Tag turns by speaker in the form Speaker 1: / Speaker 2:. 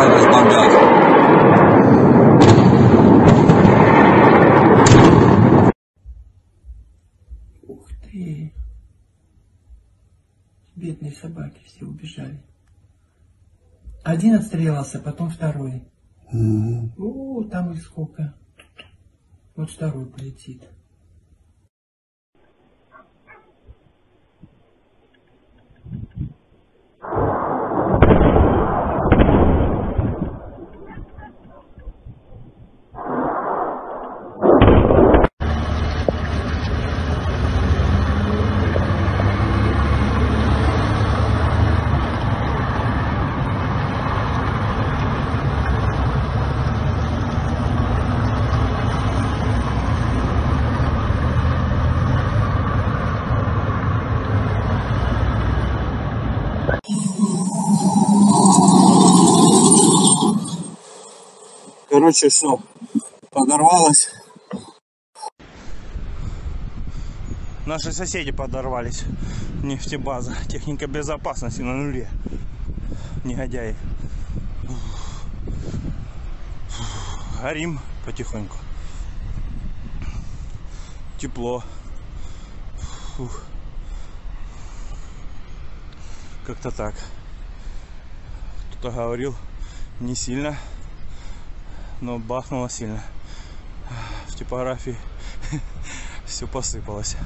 Speaker 1: фестиваль без багажа. Ух ты! Бедные собаки все убежали. Один отстрелялся, потом второй.
Speaker 2: Угу.
Speaker 1: О, там их сколько. Вот второй полетит.
Speaker 2: Короче, все, подорвалось.
Speaker 3: Наши соседи подорвались. Нефтебаза. Техника безопасности на нуле. Негодяи. Горим потихоньку. Тепло. Фух. Как-то так. Кто-то говорил не сильно, но бахнуло сильно. В типографии все посыпалось.